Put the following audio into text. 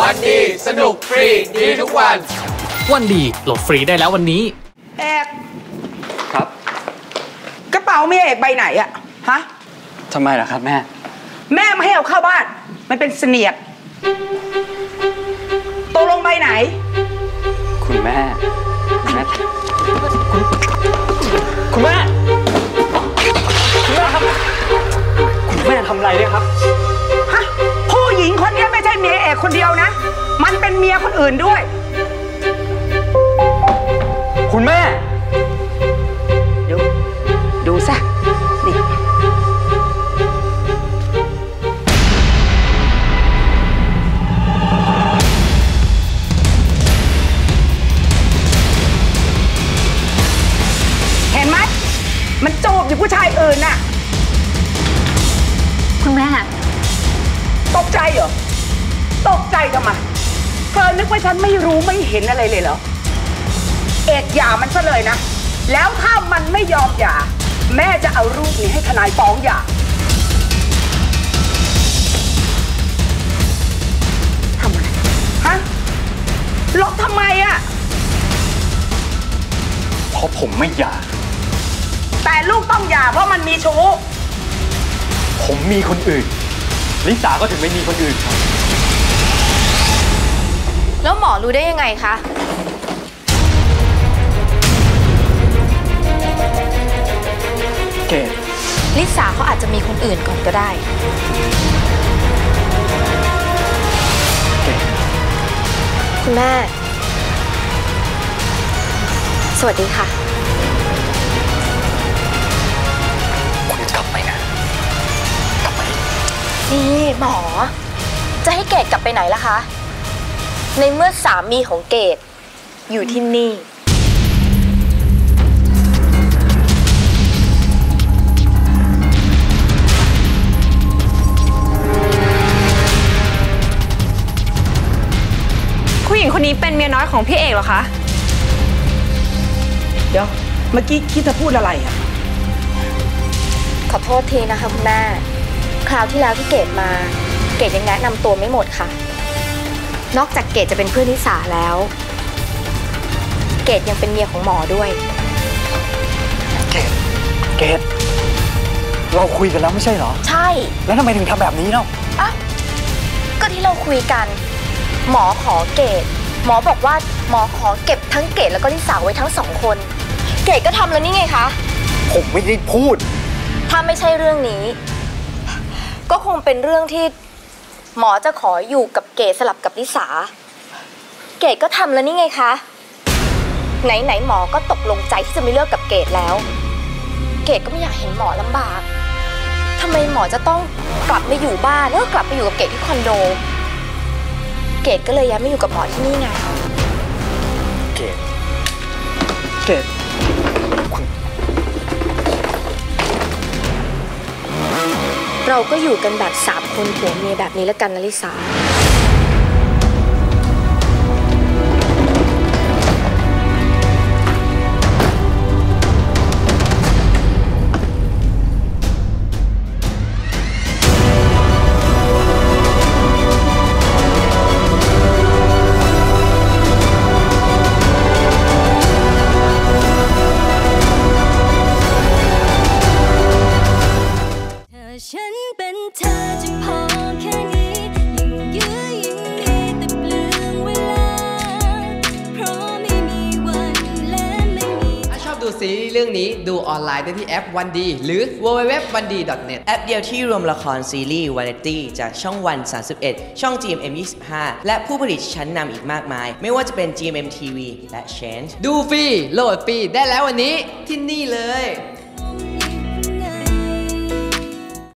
วันดีสนุกฟรีดีทุกวัน วันดีโหลดฟรีได้แล้ววันนี้ เอกครับ กระเป๋าแม่เอกใบไหนอะฮะทำไมล่ะครับแม่ แม่ไม่ให้เอาเข้าบ้าน มันเป็นเสนียดตกลงใบไหน คุณแม่คุณแม่คุณแม่คุณแม่ครับ คุณแม่ทำอะไรเนี่ยครับ อื่นด้วย คุณแม่ ดู ดูซะนี่เห็นไหมมันจูบอยู่ผู้ชายอื่นน่ะ คุณแม่ ตกใจเหรอ ตกใจทำไม เธอนึกว่าฉันไม่รู้ไม่เห็นอะไรเลยเหรอ เอกหย่ามันซะเลยนะ แล้วถ้ามันไม่ยอมหย่า แม่จะเอารูปนี้ให้ทนายฟ้องหย่า ทำอะไร ฮะลบทำไมอะเพราะผมไม่อยากแต่ลูกต้องหย่าเพราะมันมีชู้ ผมมีคนอื่น ลิสาก็ถึงไม่มีคนอื่นครับ แล้วหมอรู้ได้ยังไงคะ เกดลิสาเขาอาจจะมีคนอื่นก่อนก็ได้ เกดคุณแม่ สวัสดีค่ะ คุณจะกลับไปนะ กลับไป นี่หมอ จะให้เกดกลับไปไหนล่ะคะ ในเมื่อสามีของเกดอยู่ที่นี่ ผู้หญิงคนนี้เป็นเมียน้อยของพี่เอกเหรอคะ เดี๋ยว เมื่อกี้คิดจะพูดอะไรอะขอโทษทีนะคะคุณแม่ คราวที่แล้วที่เกดมา เกดยังแนะนำตัวไม่หมดค่ะ นอกจากเกดจะเป็นเพื่อนนิสาแล้ว เกดยังเป็นเมียของหมอด้วย เกดเกดเราคุยกันแล้วไม่ใช่เหรอ ใช่ แล้วทำไมถึงทำแบบนี้เนาะอะก็ที่เราคุยกัน หมอขอเกดหมอบอกว่าหมอขอเก็บทั้งเกดแล้วก็นิสาไว้ทั้งสองคน เกดก็ทำแล้วนี่ไงคะ ผมไม่ได้พูด ถ้าไม่ใช่เรื่องนี้ ก็คงเป็นเรื่องที่ หมอจะขออยู่กับเกดสลับกับลิสา เกดก็ทำแล้วนี่ไงคะ ไหนไหนๆหมอก็ตกลงใจที่จะไม่เลิกกับเกดแล้ว เกดก็ไม่อยากเห็นหมอลำบากทำไมหมอจะต้องกลับมาอยู่บ้านแล้วก็กลับไปอยู่กับเกดที่คอนโด เกดก็เลยย้ายมาอยู่กับหมอที่นี่ไง เกดเกด เราก็อยู่กันแบบสามคนผัวเมียแบบนี้แล้วกันนะลิสา ซีรีส์เรื่องนี้ดูออนไลน์ได้ที่แอป oneD หรือ www.oned.net แอปเดียวที่รวมละครซีรีส์วาไรตี้จากช่องวัน 31 ช่อง GMM 25 และผู้ผลิตชั้นนำอีกมากมาย ไม่ว่าจะเป็น GMM TV และ Change ดูฟรีโหลดฟรีได้แล้ววันนี้ที่นี่เลย